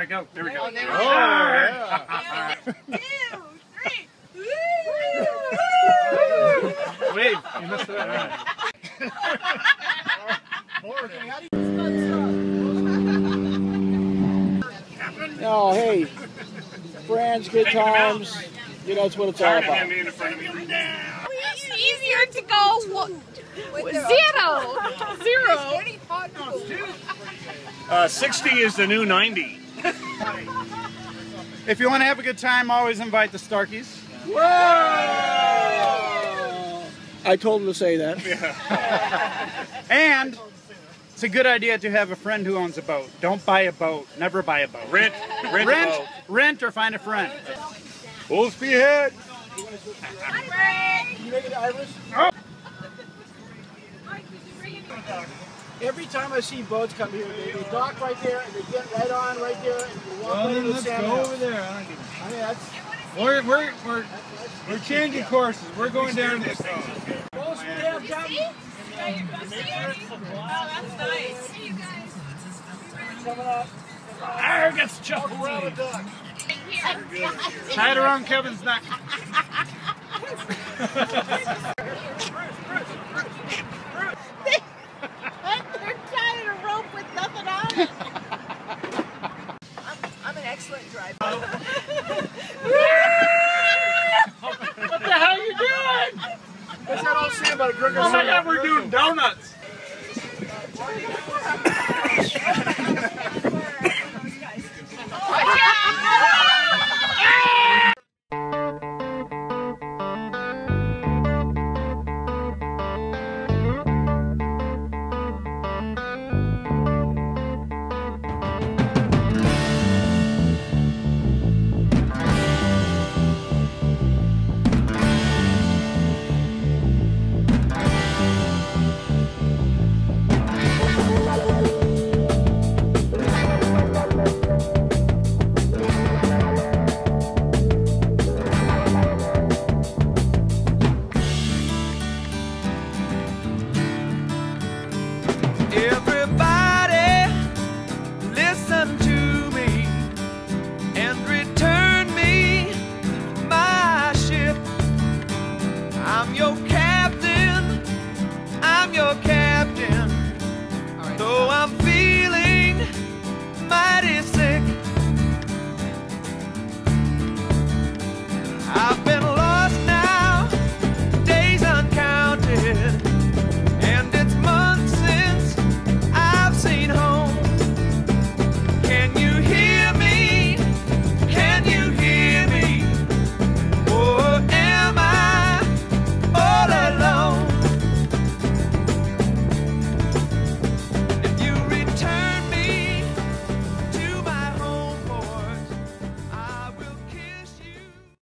right, go. There we go. Oh, there we oh, go. yeah. Two, three. Wave. You missed it. All right. Oh, hey, friends, good times. You know, that's what it's all about. him being front of me. It's easier to go wa- zero. Zero. Uh, 60 is the new 90. If you want to have a good time, always invite the Starkeys. I told him to say that. And it's a good idea to have a friend who owns a boat. Don't buy a boat. Never buy a boat. Rent, rent, Rent, a boat. rent, or find a friend. Full speed ahead. You make it Irish? Every time I see boats come here, they, they dock right there and they get right on right there and you walk Well, right then into the let's sand go over there. I don't give a- I mean, that's, We're, we're, we're, we're changing courses. We're going down this. most we have down Oh, that's nice. coming up. Arr, gets chucked. Around the dock. Tie it around Kevin's neck. excellent driver. Oh. what the hell are you doing? That's what I was saying about a Oh my god, we're doing donuts. I'm your